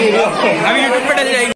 अभी यूट्यूब पे डल जाएगी